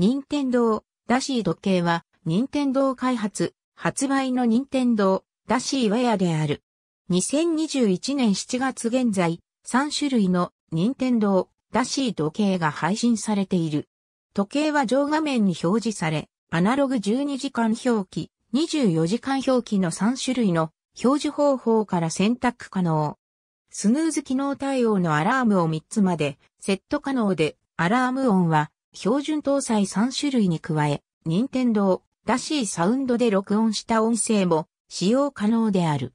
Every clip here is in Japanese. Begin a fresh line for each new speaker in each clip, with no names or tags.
任天堂ダシー時計は、任天堂開発、発売の任天堂ダシーウェアである。2021年7月現在、3種類の任天堂ダシー時計が配信されている。時計は上画面に表示され、アナログ12時間表記、24時間表記の3種類の表示方法から選択可能。スヌーズ機能対応のアラームを3つまでセット可能で、アラーム音は標準搭載3種類に加え、任天堂らしいサウンドで録音した音声も使用可能である。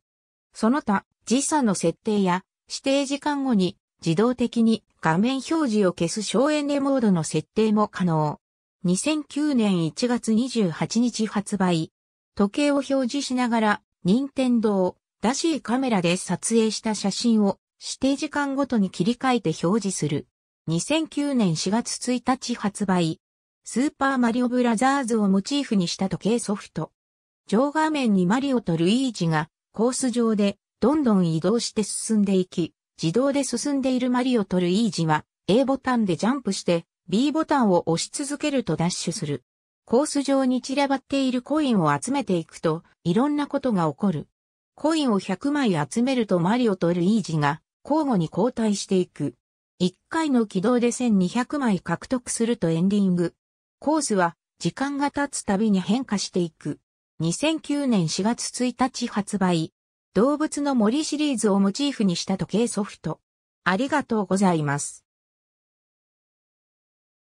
その他、時差の設定や指定時間後に自動的に画面表示を消す省エネモードの設定も可能。2009年1月28日発売。時計を表示しながら、任天堂らしいカメラで撮影した写真を指定時間ごとに切り替えて表示する。2009年4月1日発売。スーパーマリオブラザーズをモチーフにした時計ソフト。上画面にマリオとルイージがコース上でどんどん移動して進んでいき、自動で進んでいるマリオとルイージは A ボタンでジャンプして B ボタンを押し続けるとダッシュする。コース上に散らばっているコインを集めていくといろんなことが起こる。コインを100枚集めるとマリオとルイージが交互に交代していく。1回の起動で1200枚獲得するとエンディング。コースは時間が経つたびに変化していく。2009年4月1日発売。動物の森シリーズをモチーフにした時計ソフト。ありがとうございます。